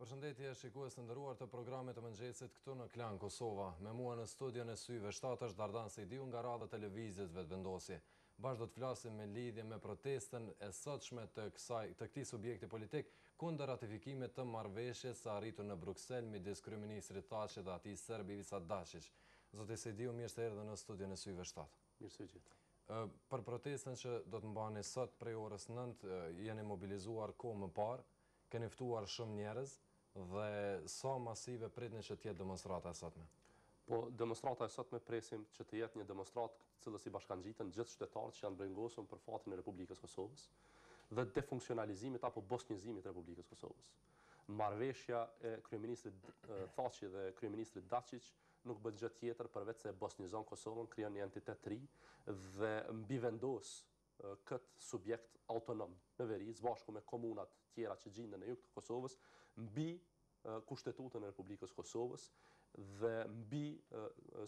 Përshëndetje shikues të nderuar të programit të mëngjesit këtu në Klan Kosova. Me mua në studion e syve shtatë është Dardan Sejdiu nga radhët e lëvizjes Vetëvendosje. Bashkë do të flasim me lidhje me protestën e sotshme të kësaj të këtij subjekti politik kundër ratifikimit të marrëveshjes së arritur në Bruksel midis kryeministrit Thaçi dhe atij serb Ivica Daçiç. Zoti Sejdiu, mirë se erdhët në studion e syve shtatë. Mirë se gjeta. Për protestën që do të mbani sot prej orës nëntë, jeni mobilizuar kohë më parë, keni ftuar shumë njerëz dhe sa masive pritni që të jetë demonstrata e sotme? Po, demonstrata e sotme presim që të jetë një demonstratë të cilës i bashkangjiten gjithë qytetarët që janë brengosur për fatin e Republikës së Kosovës dhe defunksionalizimit apo bosnjizimit të Republikës së Kosovës. Marrëveshja e kryeministrit Thaçi dhe kryeministrit Daçiq nuk bën gjë tjetër përveç se e bosnjizon Kosovën, krijon një entitet të ri dhe mbivendos këtë subjekt autonom në veri, së bashku me komunat tjera që gjinden në jug të Kosovës, mbi Kushtetutën e Republikës së Kosovës dhe mbi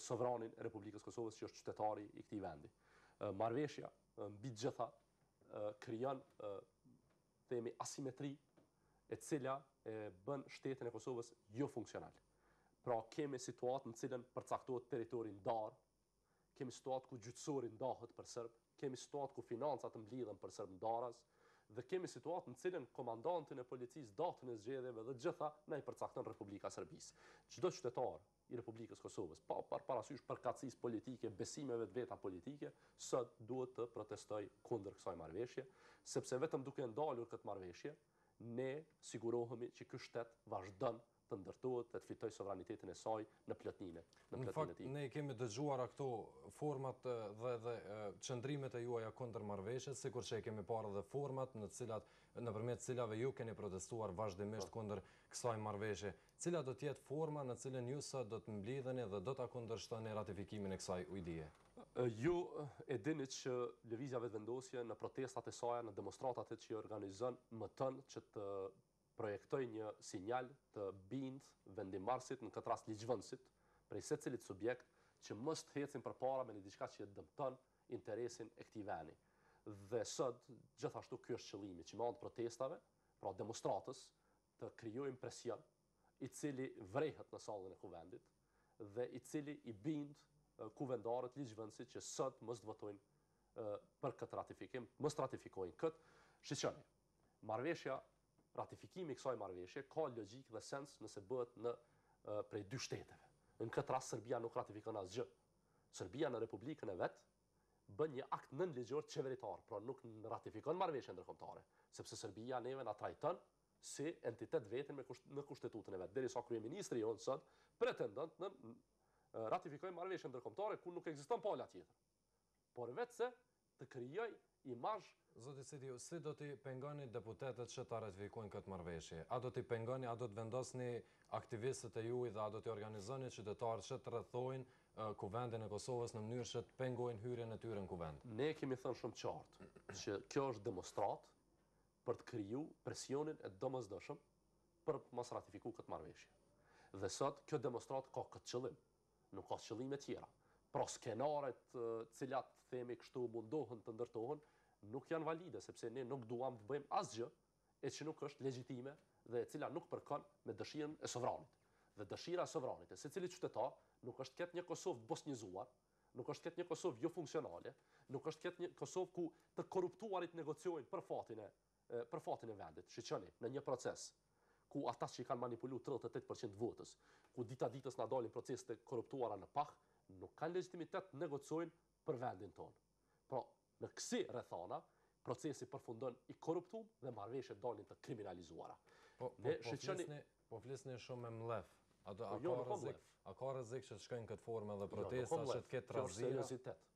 sovranin e Republikës së Kosovës që është qytetari i këtij vendi. Marrëveshja mbi të gjitha krijon themi asimetri e cila e bën shtetin e Kosovës jofunksional. Pra kemi situatë në të cilën përcaktohet territori i ndarë, kemi situatë ku gjyqësori ndahet për sërb, kemi situatë ku financat mblidhen për sërb ndaras dhe kemi situatë në të cilën komandantin e policisë datën e zgjedhjeve dhe të gjitha na i përcakton Republika e Serbisë. Çdo qytetar i Republikës së Kosovës, pa parë parasysh përkatësisë politike, besimeve të veta politike, sot duhet të protestojë kundër kësaj marrëveshje, sepse vetëm duke e ndalur këtë marrëveshje, ne sigurohemi që ky shtet vazhdon të ndërtohet dhe të fitojë sovranitetin e saj në plotninë, në plotninë e tij. Në fakt, ne i kemi dëgjuar këto format dhe dhe qëndrimet e juaja kundër marrëveshjes, sikur që e kemi parë edhe format në të cilat, nëpërmjet të cilave ju keni protestuar vazhdimisht kundër kësaj marrëveshje. Cila do të jetë forma në të cilën ju sot do të mblidheni dhe do ta kundërshtoni ratifikimin e kësaj ujdie? Ju e dini që Lëvizja Vetëvendosje në protestat e saja, në demonstratat që i organizon mëton që të projektojë një sinjal të bindë vendimmarrësit, në këtë rast ligjvënësit, prej secilit subjekt, që mos të ecin përpara me një diçka që e dëmton interesin e këtij vendi. Dhe sot, gjithashtu ky është qëllimi, që me anë të protestave, pra demonstratës, të krijojmë presion i cili vrehet në sallën e Kuvendit dhe i cili i bind kuvendarët, ligjvënësit që sot mos të votojnë për këtë ratifikim, mos të ratifikojnë këtë. Shiqoni, marrëveshja, ratifikimi i kësaj marrëveshje ka logjikë dhe sens nëse bëhet në prej dy shteteve. Në këtë rast Serbia nuk ratifikon asgjë. Serbia në Republikën e vet, bën një akt nënligjor qeveritar, pra nuk ratifikon marrëveshje ndërkombëtare, sepse Serbia neve na trajton si entitet veten në Kushtetutën e vet, derisa kryeministri jonë sot pretendon të ratifikojë marrëveshje ndërkombëtare ku nuk ekziston pala tjetër, por veçse të krijojë Imazh. Zoti Sejdiu, si do t'i pengoni deputetët që ta ratifikojnë këtë marrëveshje? A do t'i pengoni, a do të vendosni aktivistët e juaj dhe a do t'i organizoni qytetarët që të rrethojnë Kuvendin e Kosovës në mënyrë që të pengojnë hyrjen e tyre në Kuvend? Ne e kemi thënë shumë qartë që kjo është demonstratë për të kriju presionin e domosdoshëm për mos ratifiku këtë marrëveshje. Dhe sot kjo demonstratë ka këtë qëllim. Nuk ka qëllime tjera. Pra skenaret të cilat themi kështu mundohen të ndërtohen, nuk janë valide sepse ne nuk duam të bëjmë asgjë e që nuk është legjitime dhe e cila nuk përkon me dëshirën e sovranit. Dhe dëshira e sovranit e secilit qytetar nuk është të ketë një Kosovë të bosnjizuar, nuk është të ketë një Kosovë jofunksionale, nuk është të ketë një Kosovë ku të korruptuarit negociojnë për fatin e për fatin e vendit, shiqoni, në një proces, ku ata që i kanë manipulu tridhjetë e tetë për qind të votës, ku dita ditës na dalin procese të korruptuara në pah, nuk kanë legjitimitet të negociojnë për vendin tonë. Pra, në kësi rrethana, procesi përfundon i korruptum dhe marrëveshjet dalin të kriminalizuara. Po, po, po flisni, po flisni shumë me mllef. A do, a jo, ka rrezik, a ka rrezik që të shkojë në këtë formë edhe jo, protesta, që të ketë trazira? Jo, nuk ka mllef. Kjo është seriozitet.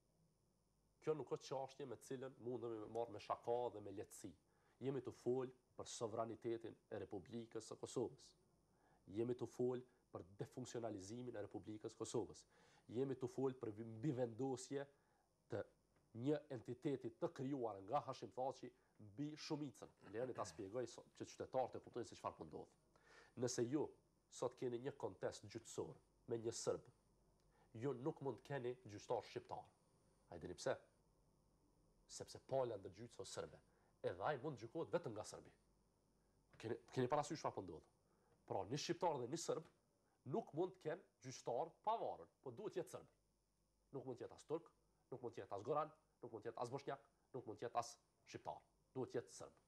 Kjo nuk është çashtje me të cilën mundemi me marrë me shaka dhe me lehtësi. Jemi tu folë për sovranitetin e Republikës së Kosovës. Jemi tu folë për defunksionalizimin e Republikës së Kosovës. Jemi tu folë për mbivendosje të një entiteti të krijuar nga Hashim Thaçi mbi shumicën. Lejomni ta spjegoj që qytetarët e kuptojnë se çfarë po ndodh. Nëse ju Sot keni një kontest gjyqësor me një sërb. Ju nuk mund të keni gjyqtar shqiptar. A e dini pse? Sepse pala ndërgjyqëse është sërbe. Edhe ai mund të gjykohet vetëm nga sërbi. Keni, keni parasysh çfarë po ndodh. Pra, një shqiptar dhe një sërb nuk mund të kenë gjyqtar të pavarur, po duhet të jetë sërb. Nuk mund të jetë as turk, nuk mund të jetë as goran, nuk mund të jetë as boshnjak, nuk mund të jetë as shqiptar. Duhet të jetë sërb.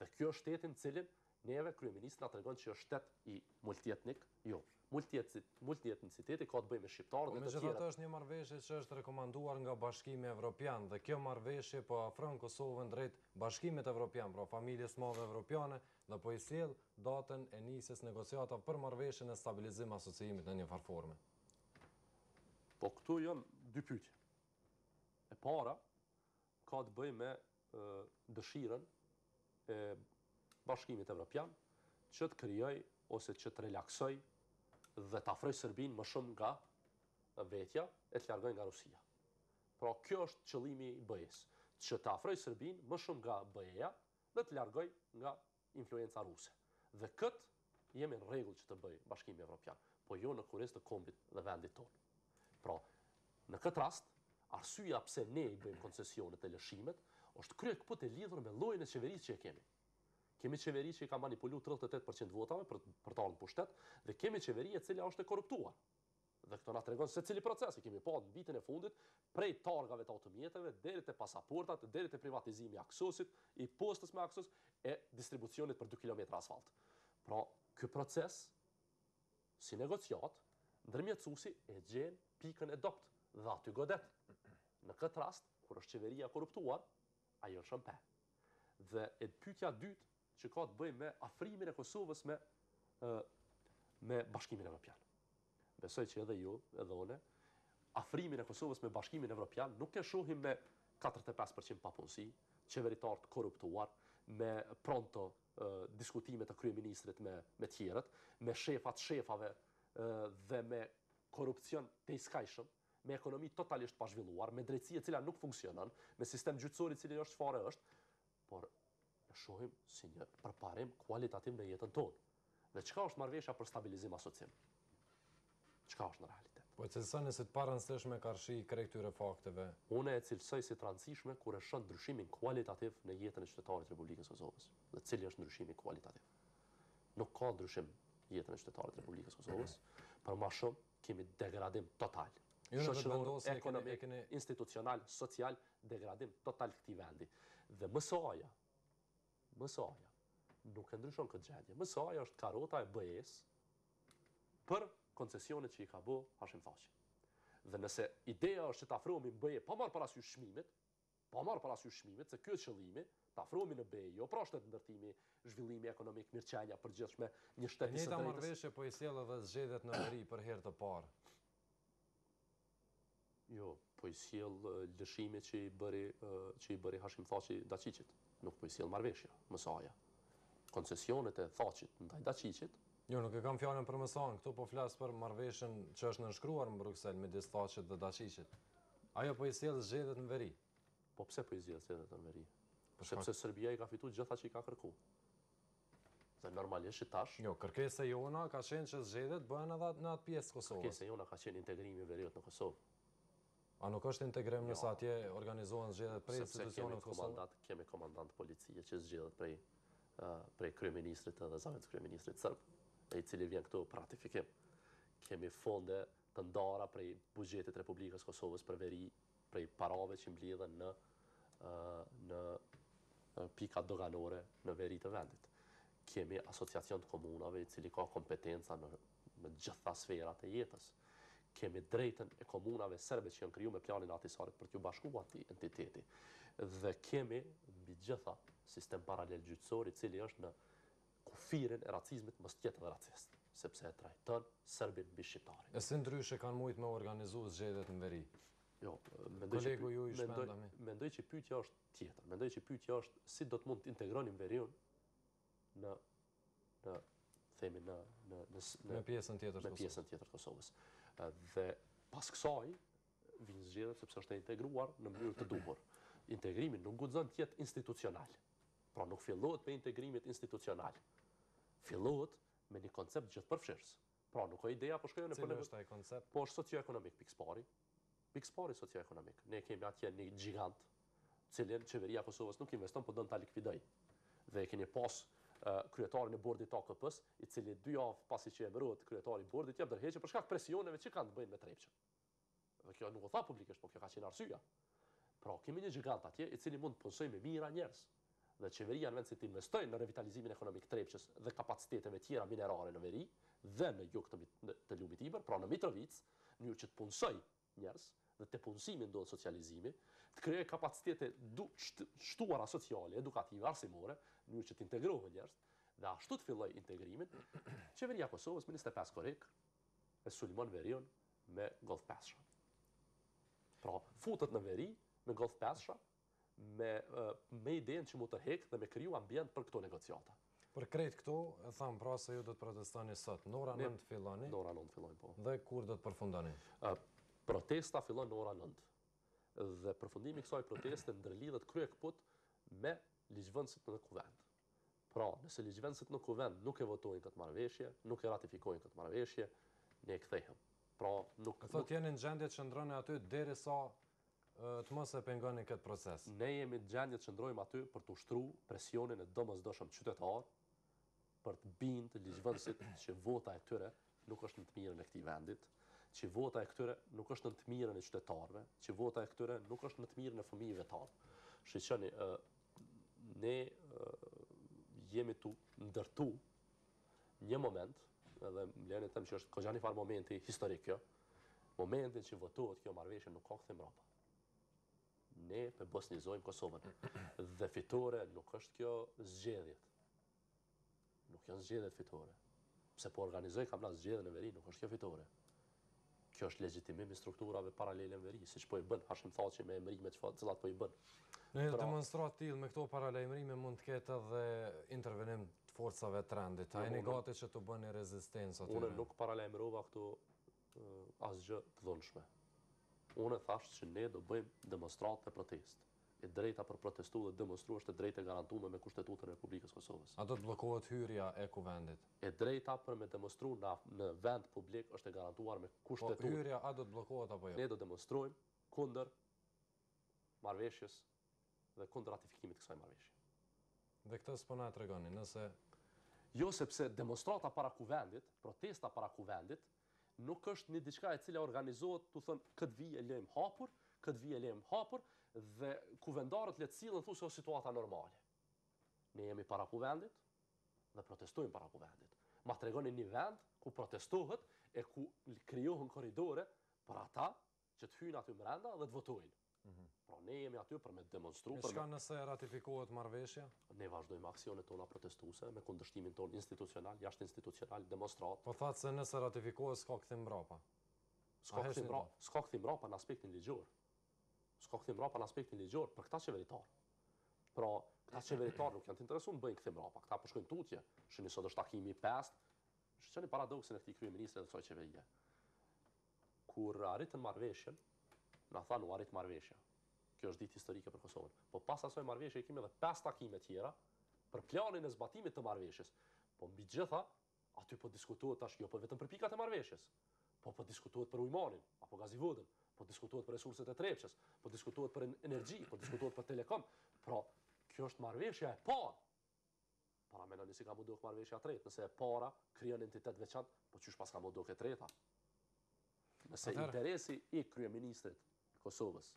Dhe ky është shteti në cilin neve kryeministri na tregon që është shteti multietnik, jo, multietniciteti ka të bëjë me shqiptarët dhe të tjerët. Po megjithatë është një marrëveshje që është rekomanduar nga Bashkimi Evropian dhe kjo marrëveshje po e afron Kosovën drejt Bashkimit Evropian, pra familjes së madhe evropiane dhe po i sjell datën e nisjes negociatave për marrëveshjen e stabilizim asociimit në një farë forme. Po këtu janë dy pyetje. E para ka të bëjë me dëshirën e Bashkimit Evropian që të krijojë ose që të relaksojë dhe të afrojë Serbinë më shumë nga vetja e ta largojë nga Rusia. Pra kjo është qëllimi i BE-së, që të afrojë Serbinë më shumë nga BE-ja dhe ta largojë nga influenca ruse. Dhe këtë jemi në rregull që të bëjë Bashkimi Evropian, po jo në kurriz të kombit dhe vendit tonë. Pra, në këtë rast, arsyeja pse ne i bëjmë koncesionet e lëshimet, është kryekëput e lidhur me llojin e qeverisë që e kemi. Kemi qeveri që i ka manipulu tridhjetë e tetë për qind të votave për të ardhur në pushtet dhe kemi qeveri e cila është e korruptuar. Dhe këto na tregon secili proces që e kemi pa në vitin e fundit, prej targave të automjeteve, deri te pasaportat, deri te privatizimi i aksosit, i postës me aksos, e distribucionit për dy kilometra asfalt. Pra, ky proces, si negociatë, ndërmjetësusi e gjen pikën e dobtë dhe aty godet. Në këtë rast, kur është qeveria e korruptuar, ajo lëshon pe. Dhe e pyetja e dytë, që ka të bëjë me afrimin e Kosovës me me Bashkimin Evropian. Besoj që edhe ju, edhe unë, afrimin e Kosovës me Bashkimin Evropian nuk e shohim me 45% papunësi, qeveritarë të korruptuar, me pronto diskutime të kryeministrit me me të tjerët, me shefat e shefave dhe me korrupsion të skajshëm, me ekonomi totalisht të pazhvilluar, me drejtësi e cila nuk funksionon, me sistem gjyqësor i cili është çfarë është, por e shohim si një përparim kualitativ në jetën tonë. Dhe çka është marrëveshja për stabilizim asocim? Çka është në realitet? Po e cilësoni si të parëndësishme karshi krejt këtyre fakteve? Unë e cilësoj si të rëndësishme kur e shoh ndryshimin kualitativ në jetën e qytetarit të Republikës së Kosovës. Dhe cili është ndryshimi kualitativ? Nuk ka ndryshim në jetën e qytetarit të Republikës së Kosovës, për ma shumë, Kemi degradim total. Shoqëror, ekonomik, institucional, social, degradim total të këtij vendi. Dhe MSA-ja, MSA-ja nuk e ndryshon këtë gjendje. MSA-ja është karota e BE-së për koncesionet që i ka bërë Hashim Thaçi. Dhe nëse ideja është që të afrohemi në BE pa marrë parasysh çmimit, Pa marrë parasysh çmimit, se ky është qëllimi, të afrohemi në BE, jo pra shtetndërtimi, zhvillimi ekonomik, mirëqenia e përgjithshme, një shtet i së drejtës. E njëjta marrëveshje po i sjell edhe zgjedhjet në veri për herë të parë. Jo, po i sjell lëshimet që i bëri që i bëri Hashim Thaçi Daçiqit. Nuk po i sjell marrëveshja, MSA-ja. Koncesionet e Thaçit ndaj Daçiqit Jo, nuk e kam fjalën për MSA-në, këtu po flas për marrëveshjen që është nënshkruar në Bruksel midis Thaçit dhe Daçiqit. Ajo po i sjell zgjedhjet në veri. Po pse po i sjell zgjedhjet në veri? Për shkak se Serbia i ka fitu gjitha që i ka kërku. Dhe normalisht që tash... Jo, kërkesa e jona ka qenë që zgjedhjet të bëhen edhe në atë pjesë të Kosovës. Kërkesa e jona ka qenë integrimi i veriut në Kosovë. A nuk është integrim nëse atje organizohen zgjedhjet prej institucioneve të Kosovës? Sepse kemi komandant policie që zgjedhet prej prej kryeministrit edhe zëvendëskryeministrit serb, e i cili vjen këtu për ratifikim. Kemi fonde të ndara prej buxhetit të Republikës së Kosovës për veri, prej parave që mblidhen në në pikat doganore në veri të vendit. Kemi asociacion të komunave i cili ka kompetenca në në të gjitha sferat e jetës. Kemi të drejtën e komunave serbe që janë kriju me planin e Ahtisarit për t'iu bashku atij entiteti. Dhe kemi, mbi gjitha, sistem paralel gjyqësor i cili është në kufirin e racizmit mos të jetë edhe racist, sepse e trajton serbin mbi shqiptarin. E si ndryshe kanë mujt me organizu zgjedhjet në veri? Jo, mendoj që kolegu, ju dhe Shpend Ahmeti, mendoj që pyetja është tjetër. Mendoj që pyetja është si do të mund të integronim veriun në të themi në në në në pjesën tjetër të Kosovës. Në pjesën tjetër të Kosovës. Dhe pas kësaj vijnë zgjedhjet sepse është e integruar në mënyrë të duhur. Integrimi nuk guxon të jetë institucional. Pra nuk fillohet me integrimin institucional. Fillohet me një koncept gjithëpërfshirës. Pra, nuk ka ideja, po shkoj unë për në... Cili është ai koncept? Po është socioekonomik, pikë së pari. Pikë së pari socioekonomik. Ne kemi atje një gjigant, të cilin qeveria e Kosovës nuk investon, po don ta likvidojë. Dhe e keni pas kryetarin e bordit të AKP-së, i cili dy javë pasi që emërohet kryetar i bordit, jep dorëheqje për shkak të presioneve që kanë të bëjnë me Trepçën. Dhe kjo nuk u tha publikisht, por kjo ka qenë arsyeja. Pra, kemi një gjigant atje, i cili mund të punësojë me mijëra njerëz. Dhe qeveria në vend se të investojë në revitalizimin ekonomik të Trepçës dhe kapaciteteve tjera minerare në veri dhe në jug të të lumit Ibër, pra në Mitrovicë, në mënyrë që të punësojë njerëz, dhe te punësimi ndodh socializimi, të krijojë kapacitete të shtuara sociale, edukative, arsimore, në mënyrë që të integrohen njerëzit, dhe ashtu të fillojë integrimin, qeveria e Kosovës, në njëzet e pesë korrik, e sulmon veriun, me golf pesha. Pra, futet në veri me golf pesha, me, me idenë që me u hekë dhe me kryu ambient për këto negociata. Për krejt këto, e thamë pra se ju do të protestoni sot. Në ora nëntë filloni? Në ora nëntë filloni, po. Dhe kur do të përfundoni? Protesta fillon në ora nëntë. Dhe përfundimi i kësaj proteste ndërlidhet kryekëput me ligjvënësit në kuvend. Pra, nëse ligjvënësit në Kuvend nuk e votojnë këtë marrëveshje, nuk e ratifikojnë këtë marrëveshje, ne kthehemi. Pra, nuk, nuk... Do të jeni në gjendje të qëndroni aty deri sa të mos e pengoni këtë proces. Ne jemi në gjendje të qëndrojmë aty për të ushtruar presionin e domosdoshëm qytetar, për të bind ligjvënësit që vota e tyre nuk është në të mirën e këtij vendit, që vota e tyre nuk është në të mirën e qytetarëve, që vota e tyre nuk është në të mirën e fëmijëve tanë. Shikoni, ne jemi tu ndërtu një moment, edhe më leni të them që është goxha njëfarë momenti historik kjo, momentin që votohet kjo marrëveshje nuk ka kthim prapa. Ne po e bosnjëzojmë Kosovën. Dhe fitore nuk është kjo zgjedhjet. Nuk janë zgjedhjet fitore. Pse po organizojmë zgjedhje në veri, nuk është kjo fitore. Kjo është legjitimim i strukturave paralele në veri, siç po i bën Hashim Thaçi me emërimet të cilat po i bën. Në një demonstratë të tillë me këto paralajmërime mund të ketë edhe intervenim të forcave të rendit. A jeni gati që t'u bëni rezistencë atyre? Unë nuk paralajmërova këtu Asgjë të dhunshme. Unë thashë që ne do bëjmë demonstratë dhe protestë. E drejta për protestu dhe demonstru është e drejtë e garantume me Kushtetutën e Republikës së Kosovës. A do të bllokohet hyrja e Kuvendit? E drejta për me demonstru në vend publik është e garantuar me Kushtetutë. Po hyrja a do të bllokohet apo jo? Ne do demonstrojmë kundër marrëveshjes dhe kundër ratifikimit të kësaj marrëveshje. Dhe këtë s'po na e tregoni, nëse. Jo, sepse demonstrata para Kuvendit, protesta para Kuvendit, nuk është një diçka e cila organizohet, tu thënë, këtë vijë e lëjmë hapur, këtë vijë e lëjmë hapur dhe kuvendarët le të sillen thu se është situata normale. Ne jemi para Kuvendit dhe protestojmë para Kuvendit. Ma tregoni një vend ku protestohet e ku krijohen korridore për ata që të hyjnë aty brenda dhe të votojnë. Pra ne jemi aty për me demonstru... E çka nëse ratifikohet marrëveshja? Ne vazhdojmë aksionet tona protestuese me kundërshtimin tonë institucional, jashtinstitucional, demonstratat. Po thatë se nëse ratifikohet s'ka kthim prapa? S'ka kthim prapa, s'ka kthim prapa në aspektin ligjor. S'ka kthim prapa në aspektin ligjor për këta qeveritarë. Pra, këta qeveritarë nuk janë të interesu të bëjnë kthim prapa. Këta po shkojnë tutje, shihni sot është takimi 5, shikoni paradoksin e këtij kryeministri dhe të kësaj qeverie. Kur arritën marrëveshjen, na thanë u arrit marrëveshja. Kjo është ditë historike për Kosovën. Po pas asaj marrëveshje i kemi edhe pesë takime tjera për planin e zbatimit të marrëveshjes. Po mbi të gjitha, aty po diskutohet tash jo për vetëm për pikat e marrëveshjes, po po diskutohet për Ujmanin, apo Gazivodën, po diskutohet për resurset e Trepçës, po diskutohet për energji, po diskutohet për Telekom. Pra, kjo është marrëveshja e parë. Paramendoni si ka mu duk marrëveshja e tretë, nëse e para krijon entitet të veçantë, po qysh paska mu duk e treta? Nëse interesi i kryeministrit i Kosovës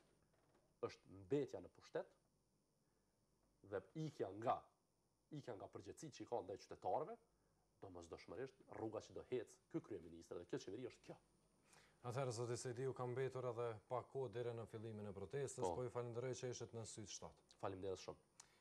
është mbetja në pushtet dhe ikja nga ikja nga përgjegjësitë që i ka ndaj qytetarëve, domosdoshmërisht rruga që do ecë ky kryeministër dhe kjo qeveri është kjo. Atëherë zoti Sejdiu ka mbetur edhe pak kohë deri në fillimin e protestës, po ju falënderoj që ishit në Syri shtatë. Faleminderit shumë.